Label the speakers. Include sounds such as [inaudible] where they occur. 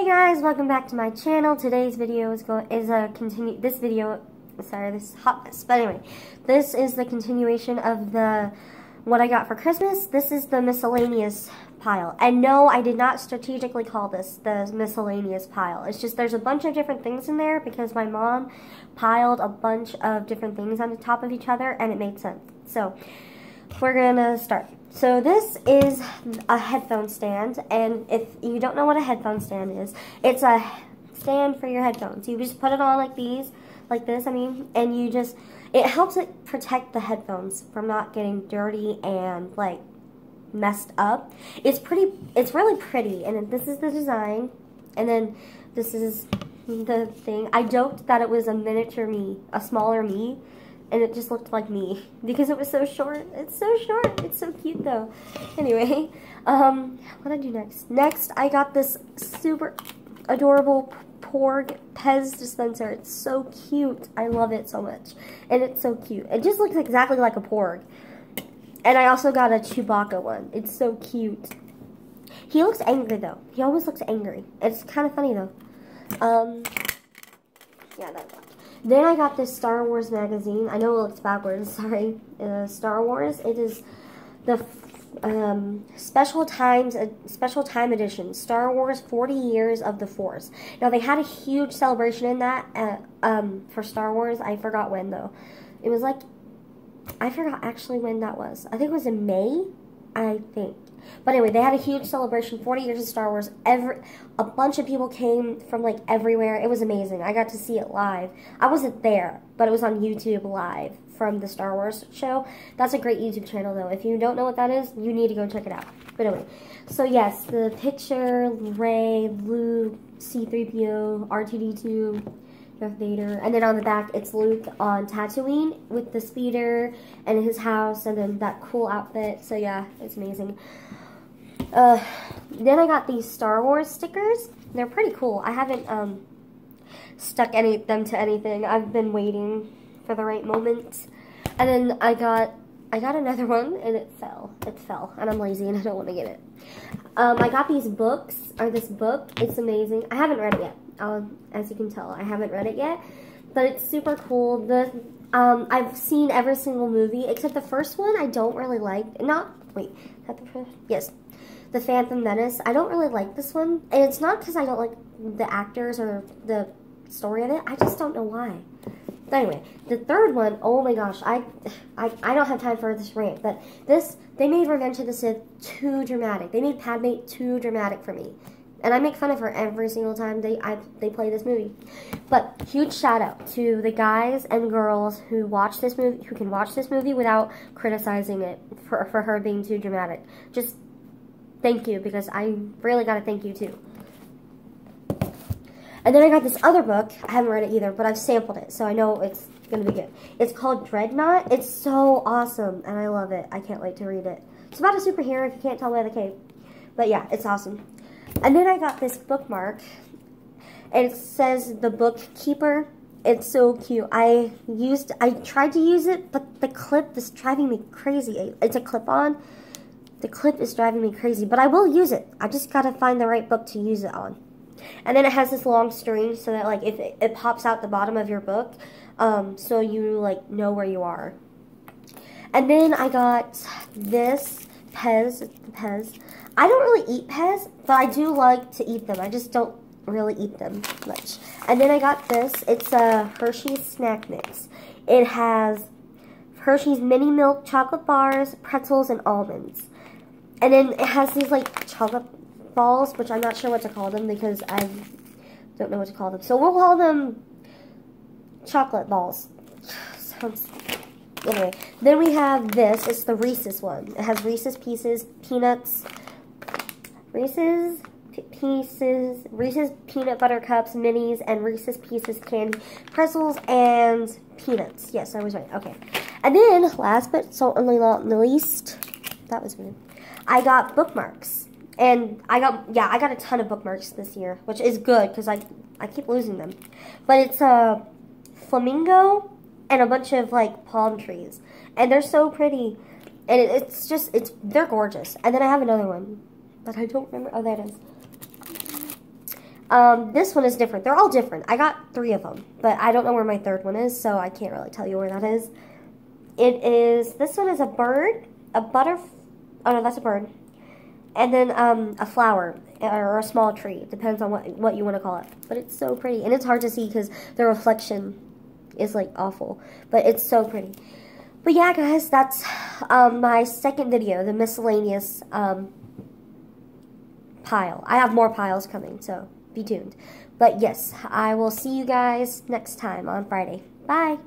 Speaker 1: Hey guys, welcome back to my channel. Today's video is going is a continue. This video, sorry, this is hot mess. But anyway, this is the continuation of the what I got for Christmas. This is the miscellaneous pile. And no, I did not strategically call this the miscellaneous pile. It's just there's a bunch of different things in there because my mom piled a bunch of different things on the top of each other, and it made sense. So we're gonna start. So this is a headphone stand, and if you don't know what a headphone stand is, it's a stand for your headphones. You just put it on like these, like this, I mean, and you just, it helps it protect the headphones from not getting dirty and like messed up. It's pretty, it's really pretty, and this is the design, and then this is the thing. I joked that it was a miniature me, a smaller me, and it just looked like me [laughs] because it was so short. It's so short. It's so cute though. Anyway, [laughs] um, what did I do next? Next, I got this super adorable Porg Pez dispenser. It's so cute. I love it so much. And it's so cute. It just looks exactly like a Porg. And I also got a Chewbacca one. It's so cute. He looks angry though. He always looks angry. It's kind of funny though. Um, yeah, that's then I got this Star Wars magazine. I know it looks backwards, [laughs] sorry. Uh, Star Wars. It is the um, special times, uh, special time edition, Star Wars 40 Years of the Force. Now they had a huge celebration in that uh, um, for Star Wars. I forgot when though. It was like, I forgot actually when that was. I think it was in May, I think. But anyway, they had a huge celebration, 40 years of Star Wars. Every a bunch of people came from like everywhere. It was amazing. I got to see it live. I wasn't there, but it was on YouTube live from the Star Wars show. That's a great YouTube channel though. If you don't know what that is, you need to go check it out. But anyway, so yes, the picture, Rey, Luke, C-3PO, R2-D2, Darth Vader. And then on the back, it's Luke on Tatooine with the speeder and his house and then that cool outfit. So yeah, it's amazing. Uh, then I got these Star Wars stickers. They're pretty cool. I haven't um, stuck any them to anything. I've been waiting for the right moment. And then I got I got another [laughs] one and it fell. It fell and I'm lazy and I don't want to get it. Um, I got these books, or this book. It's amazing. I haven't read it yet. Um, as you can tell, I haven't read it yet. But it's super cool. The um, I've seen every single movie except the first one I don't really like. Not, wait, that the first? Yes, the Phantom Menace. I don't really like this one. And it's not because I don't like the actors or the story of it. I just don't know why. But anyway, the third one, oh my gosh, I, I, I don't have time for this rant, but this, they made Revenge of the Sith too dramatic. They made Padme too dramatic for me. And I make fun of her every single time they I, they play this movie. But huge shout out to the guys and girls who watch this movie, who can watch this movie without criticizing it for, for her being too dramatic. Just thank you because I really got to thank you too. And then I got this other book. I haven't read it either, but I've sampled it, so I know it's going to be good. It's called Dreadnought. It's so awesome, and I love it. I can't wait to read it. It's about a superhero, if you can't tell by the cape. But yeah, it's awesome. And then I got this bookmark. And it says The Bookkeeper. It's so cute. I used, I tried to use it, but the clip is driving me crazy. It's a clip-on the clip is driving me crazy, but I will use it. I just gotta find the right book to use it on. And then it has this long string so that like if it, it pops out the bottom of your book, um, so you like know where you are. And then I got this Pez, Pez. I don't really eat Pez, but I do like to eat them. I just don't really eat them much. And then I got this. It's a Hershey's snack mix. It has Hershey's mini milk chocolate bars, pretzels, and almonds. And then it has these like chocolate balls, which I'm not sure what to call them because I don't know what to call them. So we'll call them chocolate balls. [sighs] Sounds anyway. Then we have this. It's the Reese's one. It has Reese's Pieces, peanuts, Reese's Pieces, Reese's Peanut Butter Cups, Minis, and Reese's Pieces candy, pretzels, and peanuts. Yes, I was right. Okay. And then, last but certainly not least, that was weird. I got bookmarks. And I got, yeah, I got a ton of bookmarks this year, which is good because I, I keep losing them. But it's a flamingo and a bunch of like palm trees. And they're so pretty. And it, it's just, it's, they're gorgeous. And then I have another one, but I don't remember, oh, that is. Um, this one is different. They're all different. I got three of them, but I don't know where my third one is, so I can't really tell you where that is. It is, this one is a bird, a butter, oh no, that's a bird, and then um, a flower or a small tree. It depends on what, what you want to call it. But it's so pretty, and it's hard to see because the reflection is like awful, but it's so pretty. But yeah, guys, that's um, my second video, the miscellaneous um, pile. I have more piles coming, so be tuned. But yes, I will see you guys next time on Friday. Bye.